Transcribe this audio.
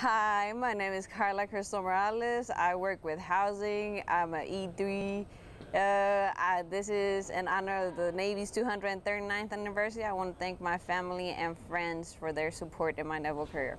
Hi, my name is Carla Crystal Morales. I work with housing. I'm an E3. Uh, I, this is in honor of the Navy's 239th anniversary. I want to thank my family and friends for their support in my naval career.